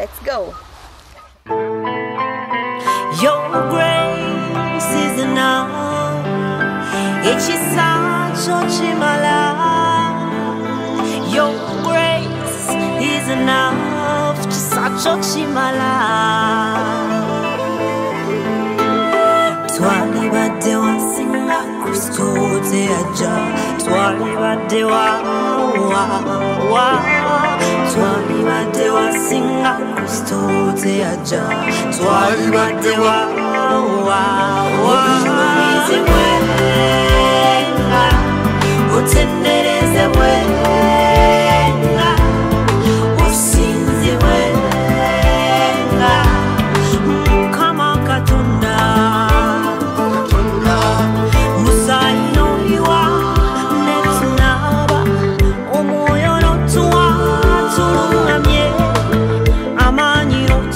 Let's go. Your grace is enough. Ichisacho chimala. Your grace is enough. Chisacho chimala. Twalibadde wasinga Kristo teyaja. Twalibadde wa wa wa. Twalibadde wasinga Kristo teyaja. Twalibadde wa wa wa. Obujulizi bwenga, Utendereze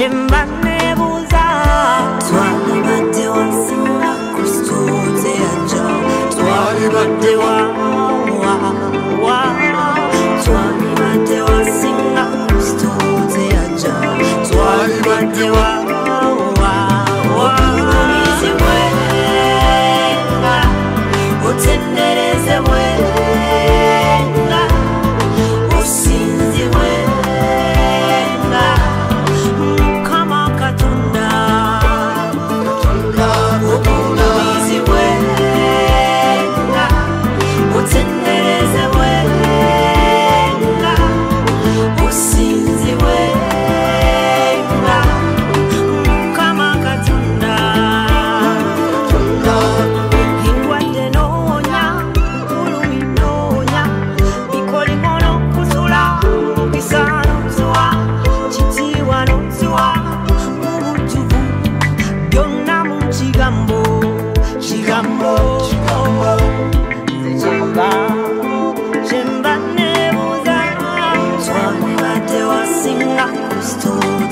kyemba nebuuza twalibadde wasinga kristo teyaja twalibadde wa wa. Wa twalibadde wasinga kristo teyaja twalibadde wa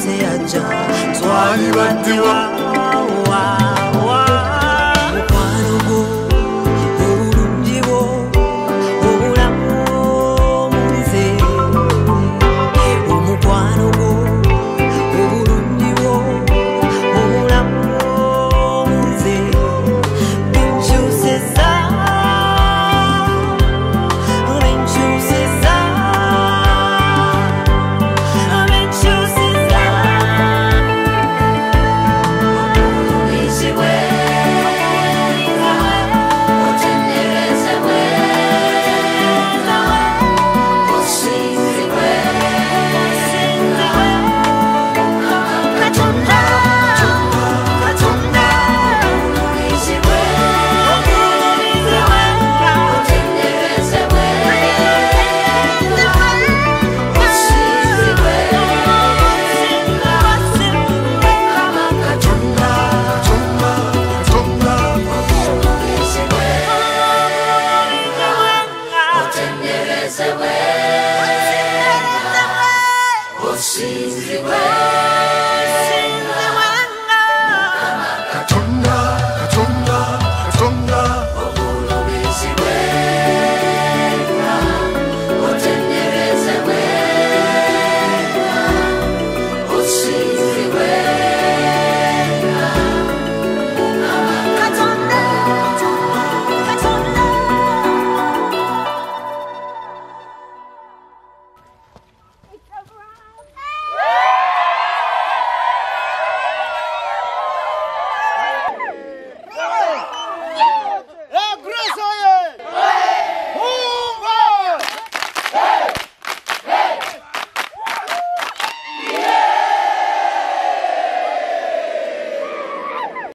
twalibadde wasinga Kristo teyaja, twalibadde wa is the way. What's in the way? What's in the way?